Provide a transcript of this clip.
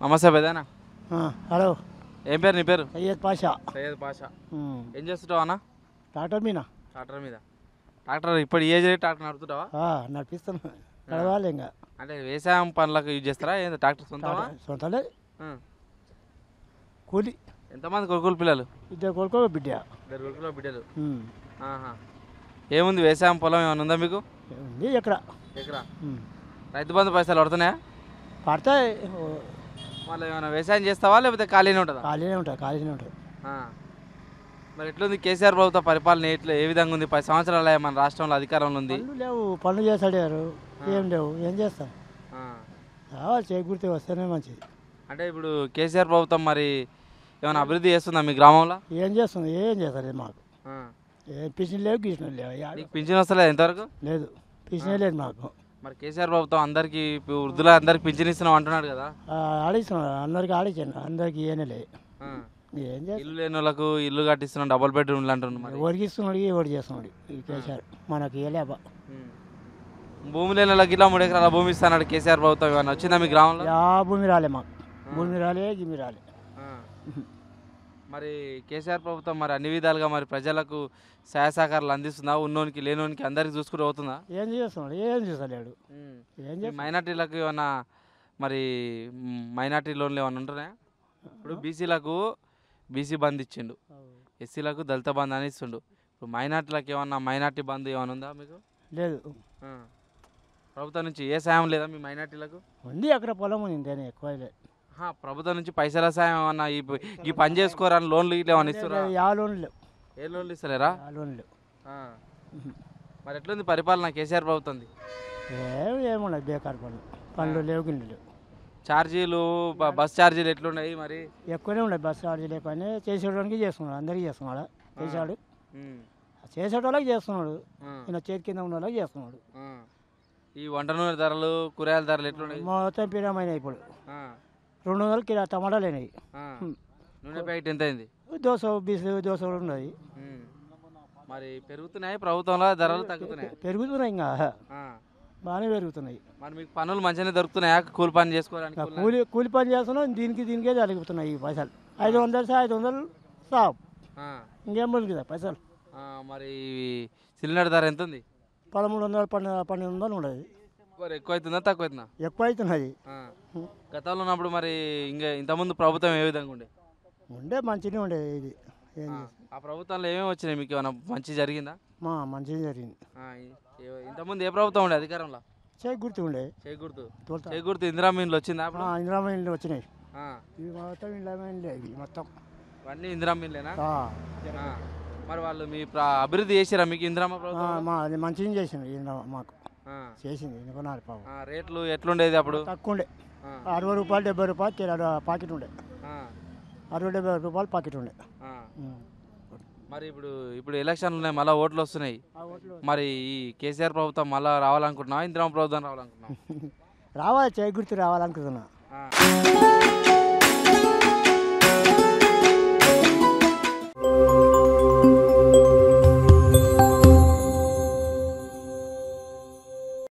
నమస్తే పెదానా. హలో. ఏం పేరు నీ పేరు? సయ్యద్ పాషా. సయ్యద్ పాషా. ఏం చేస్తుంటావు అన్న? డాక్టర్ మీనా? ట్రాక్టర్ మీద. ట్రాక్టర్ ఇప్పుడు ఏజ్ ట్రాక్టర్ నడుపుతుంటావా? ఆ, నడిపిస్తున్నా. నడవాలి ఇంకా. అంటే వ్యవసాయం పనులకు యూజ్ చేస్తారా? ఏంది ట్రాక్టర్ సొంతమా? సొంతలే ఆ. కూలి. ఎంతమంది కొడుకులు పిల్లలు? ఇద్దరు కొడుకో బిడ్డ. ఇద్దరు కొడుకులు బిడ్డలు. ఏముంది వ్యవసాయం పొలం ఏమైనా ఉందా మీకు? ఉంది ఎక్కడ? ఉమ్, రైతు బంధు పైసలు పడుతున్నాయా? పడతాయి. మళ్ళీ ఏమైనా వ్యవసాయం చేస్తావా లేకపోతే ఖాళీనే ఉంటుందా? ఖాళీనే ఉంటుంది ఖాళీనే ఉంటుంది ఆ. మరి ఎట్లుంది కేసీఆర్ ప్రభుత్వ పరిపాలన ఎట్లా ఏ విధంగా ఉంది? పది సంవత్సరాలు మన రాష్ట్రంలో అధికారంలో ఉంది. పనులు లేవు పనులు చేస్తాడు ఏం లేవు ఏం చేస్తాం ఆ. రావాలి చేకూరితే వస్తేనే మంచిది. అంటే ఇప్పుడు కేసీఆర్ ప్రభుత్వం మరి ఏమైనా అభివృద్ధి చేస్తుందా మీ గ్రామంలో? ఏం చేస్తుంది? ఏం చేస్తారు మాకు. ఆ. ఏం పిచ్చిన లేవు గీసిన లేవు నీకు పింఛన్ వస్తలేదు ఎంతవరకు లేదు పిచ్చినే లేదు మాకు. మరి కేసీఆర్ ప్రభుత్వం అందరికి వృద్ధుల అందరికి పింఛన్ ఇస్తున్నాం అంటున్నాడు కదా. ఆ, ఆడిస్తున్నాడు అందరికి ఆడించాను అందరికి ఏనే లేదు ఆ. ఏం చేస్తాం? ఇల్లు లేని వాళ్ళకు ఇల్లు కట్టిస్తున్నాం డబుల్ బెడ్రూమ్లు ఎవరికి ఇస్తున్నాడు? ఎవరు చేస్తున్నాడు? ఈ కేసీఆర్. మనకి ఉమ్. భూమి లేని వాళ్ళకి ఇలా మూడు ఎకరాల భూమి ఇస్తాడు కేసీఆర్ ప్రభుత్వం ఏమన్నా వచ్చిందా మీ గ్రామంలో? యా భూమి రాలే మాకు. భూమి రాలే గిమి రాలే. ఆ. మరి కేసీఆర్ ప్రభుత్వం మరి అన్ని విధాలుగా మరి ప్రజలకు సహాయ సహకారాలు అందిస్తుందా? ఉన్నోనికి లేనోనికి అందరికి చూసుకుంటూ అవుతుందా ఏం చేస్తున్నాడు? ఏం చేస్తలేడు? ఏం ఈ చేస్తాడు మైనార్టీలకు ఏమన్నా మరి మైనార్టీ లోన్లు ఏమైనా ఉంటున్నాయా? ఇప్పుడు బీసీలకు బీసీ బంద్ ఇచ్చిండు. ఎస్సీలకు దళిత బంద్ అని ఇస్తుండు. ఇప్పుడు మైనార్టీలకు ఏమన్నా మైనార్టీ బంద్ ఏమైనా ఉందా మీకు? లేదు. ప్రభుత్వం నుంచి ఏ సాయం లేదా మీ మైనార్టీలకు? ఉంది అక్కడ పొలం ఉంది ఎక్కువ లేదు ప్రభుత్వం నుంచి పైసల సాయం ఏమన్నా ఈ ఈ పని చేసుకోరని లోన్లు ఇట్లా ఏమన్నా ఇస్తురా యా లోన్లు ఏ లోన్లు ఇస్తలేరా? యా లోన్లు లేవు. ఆ. మరి ఎట్లుంది పరిపాలన కేసీఆర్ ప్రభుత్వంది? ఏం ఏమున్నాయి బేకార్ పనులు. పనులు లేవు గిన్నెలు లేవు. ఛార్జీలు బ- బస్ ఛార్జీలు ఎట్లున్నాయి మరి? ఎక్కువనే ఉన్నాయి బస్సు చార్జీ లేకపోయినా చేసేవాడికి చేస్తున్నాడు అందరికీ చేస్తున్నాడు? చేశాడు. ఉమ్. చేసేటోళ్ళకి చేస్తున్నాడు. ఆ. ఈయన చేతి కింద ఉన్న వాళ్ళకి చేస్తున్నాడు. ఆ. ఈ వంట నూనె ధరలు కూరగాయల ధరలు ఎట్లున్నాయి? మొత్తం పిరమైన ఇప్పుడు ఆ. రెండు వందలు కిలో టమాటాలు అయినాయి. నూనె ప్యాకెట్ ఎంత అయింది దోశ బీస్ దోశ కూడా ఉన్నది ఉమ్. మరి పెరుగుతున్నాయి ప్రభుత్వంలో ధరలు తగ్గుతున్నాయి. పెరుగుతున్నాయి ఇంకా. బాగానే పెరుగుతున్నాయి. మరి మీకు పనులు మంచిగానే దొరుకుతున్నాయా? కూలి పని చేసుకోవడానికి కూలి కూలి పని చేస్తున్నాం దీనికి దీనికే జరుగుతున్నాయి ఈ పైసలు. ఐదు వందలు సా ఐదు వందలు ఆ. ఇంకేం కదా పైసలు? మరి సిలిండర్ ధర ఎంత ఉంది పదమూడు వందలు పన్నెండు పన్నెండు వందలు ఉండదు. మరి ఎక్కువ అవుతుందా తక్కువ అవుతుందా ఎక్కువ అవుతున్నది ఆ. గతంలో ఉన్నప్పుడు మరి ఇంకా ఇంతకుముందు ప్రభుత్వం ఏ విధంగా ఉండే ఉండే మంచిగా ఉండేది ఇది ఏం ఆ. చేస్తాం. ఆ ప్రభుత్వంలో ఏమేమి వచ్చినాయి మీకు ఏమైనా మంచి జరిగిందా మా మంచిగా జరిగింది ఆ, ఈ- ఏ- ఇంతకుముందు ఏ ప్రభుత్వం ఉండే అధికారంలో చేయి గుర్తు ఉండే చేకూర్తు తోలుతా చేకూర్తు ఇందిరా మీన్లు వచ్చిందా అప్పుడు? ఇందిరామ ఇండ్లు వచ్చినాయి ఆ. ఇవి మొత్తం ఇండ్లే ఇవి మొత్తం ఇవన్నీ ఇందిరా మీన్లేనా ఆ. ఆ. మరి వాళ్ళు మీ ప్ర- అభివృద్ధి చేసిరా మీకు ఇందిరామ ఆ, ప్రభుత్వం మా అది మంచిగా చేసింది ఇందిరామ మాకు. చేసింది పాపం. ఆ, రేట్లు ఎట్లుండేది అప్పుడు? తక్కువ ఉండే. అరవై రూపాయలు డెబ్బై రూపాయలు పాకెట్ ఉండే. అరవై డెబ్బై రూపాయలు పాకెట్ ఉండే. మరి ఇప్పుడు ఇప్పుడు ఎలక్షన్లు ఉన్నాయి మళ్ళీ ఓట్లు వస్తున్నాయి. మరి ఈ కేసీఆర్ ప్రభుత్వం మళ్ళీ రావాలనుకుంటున్నావా? ఇందిరామ ప్రభుత్వం రావాలనుకుంటున్నావా? రావాలి గుర్తు రావాలనుకుంటున్నా.